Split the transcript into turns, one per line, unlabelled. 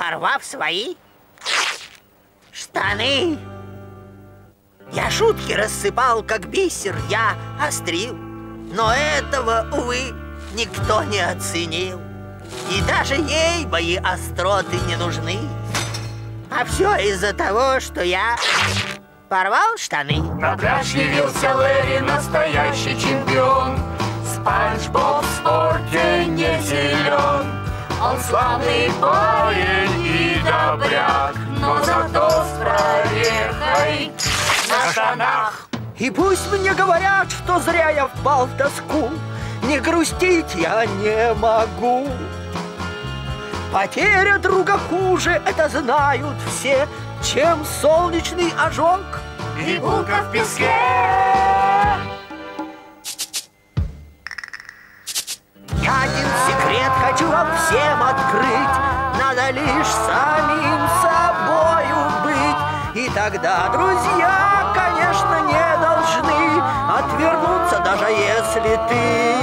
порвав свои штаны. Я шутки рассыпал, как бисер, я острил. Но этого, увы, никто не оценил. И даже ей мои остроты не нужны. А все из-за того, что я порвал штаны.
На пляж явился Лэри, настоящий чемпион. Он славный парень и добряк, но зато с прорехой на штанах.
И пусть мне говорят, что зря я впал в тоску, Не грустить я не могу. Потеря друга хуже, это знают все, чем солнечный ожог.
И булка в песке.
Я один секрет вам всем открыть, Надо лишь самим собою быть. И тогда друзья, конечно, не должны Отвернуться, даже если ты